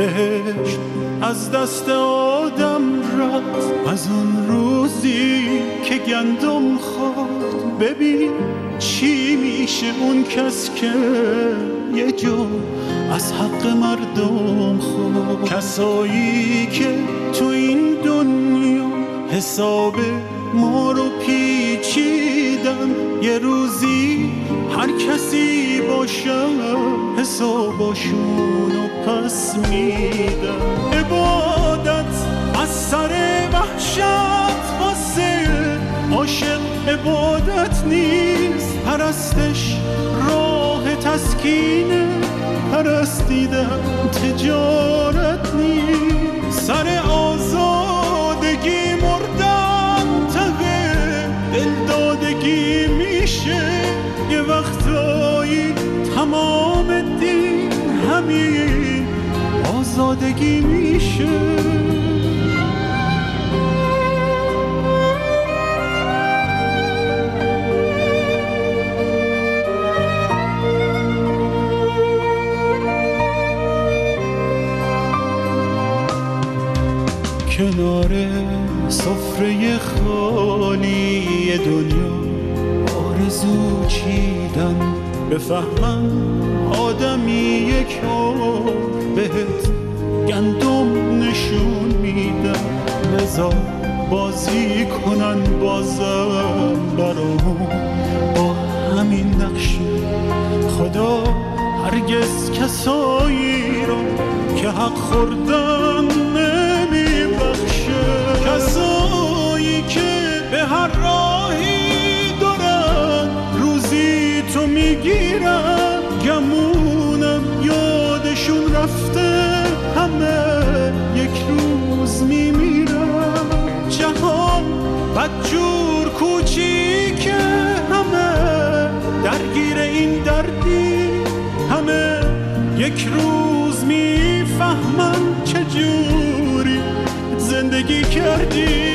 بهش از دست آدم رفت از اون روزی که گندم خورد. ببین چی میشه اون کس که یه جو از حق مردم خورد. کسایی که تو این دنیا حساب ما رو پیچیدن. یه روزی هر کسی باشه حساباشون رو پس میدن عبادت از سر وحشت واسه. عاشق عبادت نیست. پرستش راه تسکینه. پرستیدن تجارت نیست. آزادگی میشه. کنار سفره خالی دنیا آرزو چیدن. بفهمم آدمی یک بهت. گندم نشون میدن لذا بازی کنن بازم برام. با همین نقش خدا هرگز کسایی رو که حق خوردن نمیبخشه. کسایی که به هر راهی دارن روزی تو می‌گیرن. گمونم یادشون رفته. بدجور کوچیکه همه درگیر این دردی همه یک روز می‌فهمن چجوری زندگی کردی.